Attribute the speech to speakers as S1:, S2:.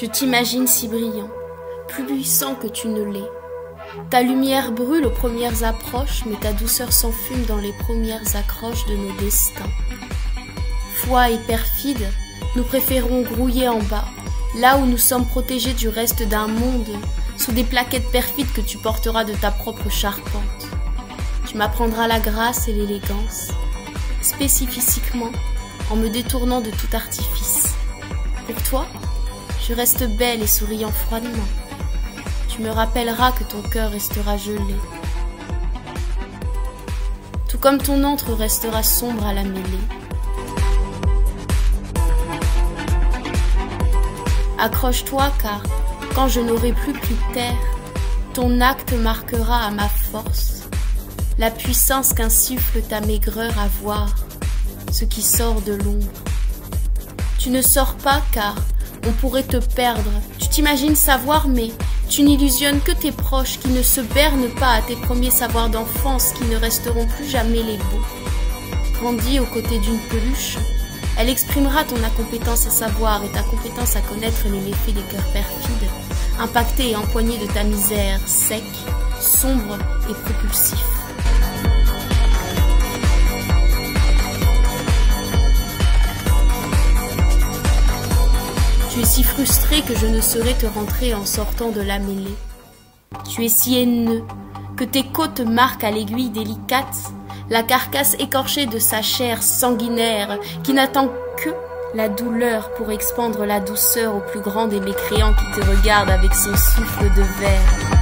S1: Je t'imagine si brillant, plus puissant que tu ne l'es. Ta lumière brûle aux premières approches, mais ta douceur s'enfume dans les premières accroches de nos destins. Foi et perfide, nous préférons grouiller en bas, là où nous sommes protégés du reste d'un monde, sous des plaquettes perfides que tu porteras de ta propre charpente. Tu m'apprendras la grâce et l'élégance, spécifiquement en me détournant de tout artifice. Pour toi, je reste belle et souriant froidement. Tu me rappelleras que ton cœur restera gelé. Tout comme ton antre restera sombre à la mêlée. Accroche-toi car, quand je n'aurai plus terre, ton acte marquera à ma force la puissance qu'insuffle ta maigreur à voir ce qui sort de l'ombre. Tu ne sors pas car on pourrait te perdre. Tu t'imagines savoir, mais tu n'illusionnes que tes proches qui ne se bernent pas à tes premiers savoirs d'enfance qui ne resteront plus jamais les beaux. Grandis aux côtés d'une peluche, elle exprimera ton incompétence à savoir et ta compétence à connaître les méfaits des cœurs perfides, impactés et empoignés de ta misère, sec, sombre et propulsif. Tu es si frustré que je ne saurais te rentrer en sortant de la mêlée. Tu es si haineux que tes côtes marquent à l'aiguille délicate la carcasse écorchée de sa chair sanguinaire qui n'attend que la douleur pour expandre la douceur au plus grand des mécréants qui te regardent avec son souffle de verre.